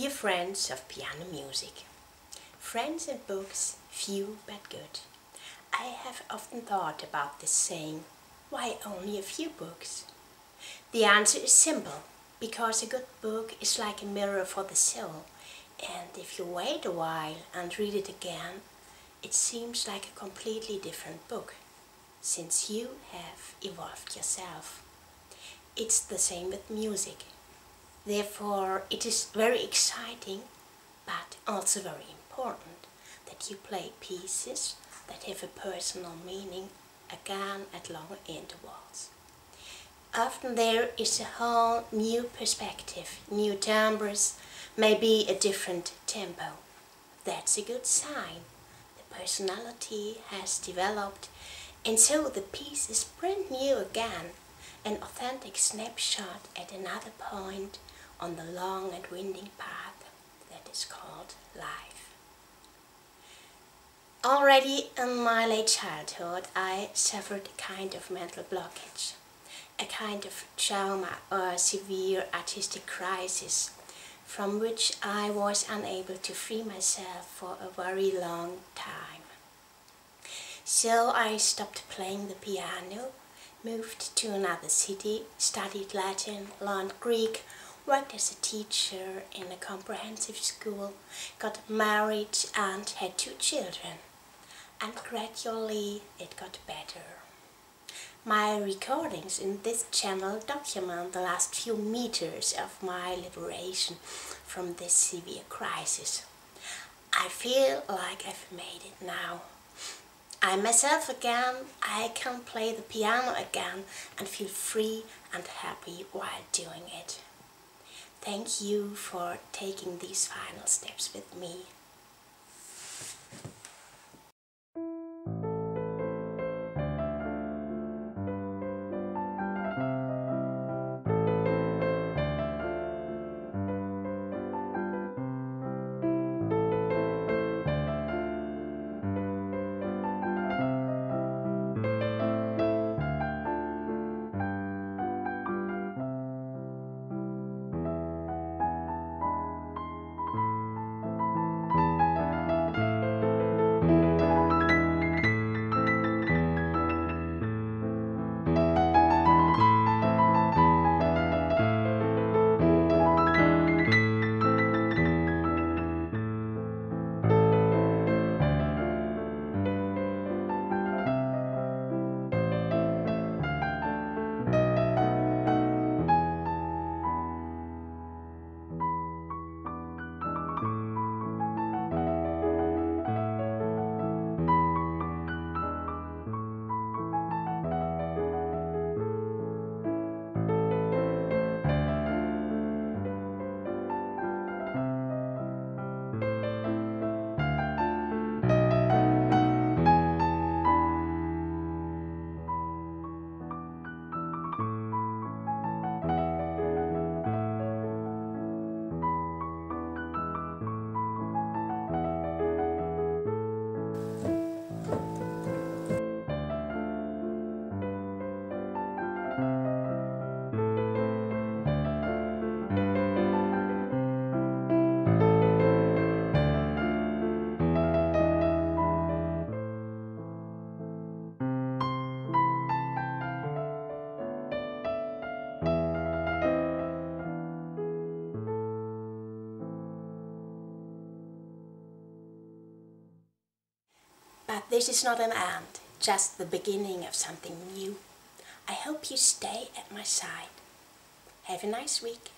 Dear friends of piano music, friends and books, few but good. I have often thought about this saying, why only a few books? The answer is simple, because a good book is like a mirror for the soul, and if you wait a while and read it again, it seems like a completely different book, since you have evolved yourself. It's the same with music. Therefore, it is very exciting, but also very important that you play pieces that have a personal meaning again at long intervals. Often there is a whole new perspective, new timbres, maybe a different tempo. That's a good sign. The personality has developed and so the piece is brand new again, an authentic snapshot at another point on the long and winding path that is called life. Already in my late childhood I suffered a kind of mental blockage, a kind of trauma or severe artistic crisis from which I was unable to free myself for a very long time. So I stopped playing the piano, moved to another city, studied Latin, learned Greek, worked as a teacher in a comprehensive school, got married and had two children. And gradually it got better. My recordings in this channel document the last few meters of my liberation from this severe crisis. I feel like I've made it now. I'm myself again, I can play the piano again and feel free and happy while doing it. Thank you for taking these final steps with me. This is not an end, just the beginning of something new. I hope you stay at my side. Have a nice week.